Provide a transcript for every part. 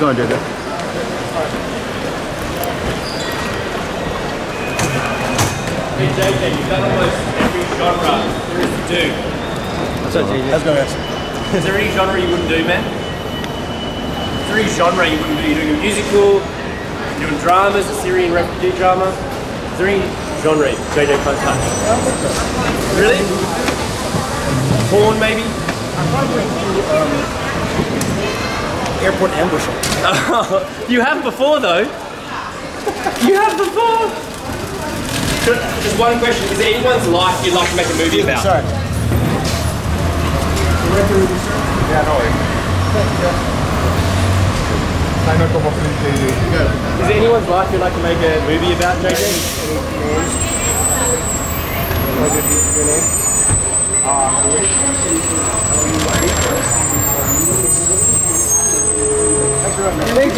Go on, JJ. Hey JJ, you've done almost every genre there is to do. What's up, JJ? Let's go, guys. Is there any genre you wouldn't do, man? Is there any genre you wouldn't do? You're doing a musical, you're doing dramas, a Syrian refugee drama. Is there any genre JJ can't touch? Really? Porn, maybe? Airport ambush. you have before, though. You have before. Just one question: Is there anyone's life you'd like to make a movie about? Sorry. Yeah, no worries. I know como JJ. Is there anyone's life you'd like to make a movie about, JJ?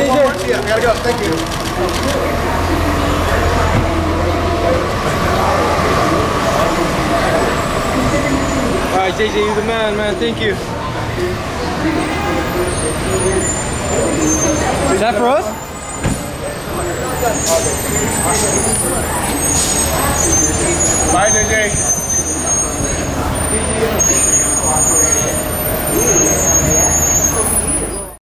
Thanks, JJ. Yeah, I gotta go. Thank you. All right, JJ, you're the man, man. Thank you. Is that for us? Bye, JJ.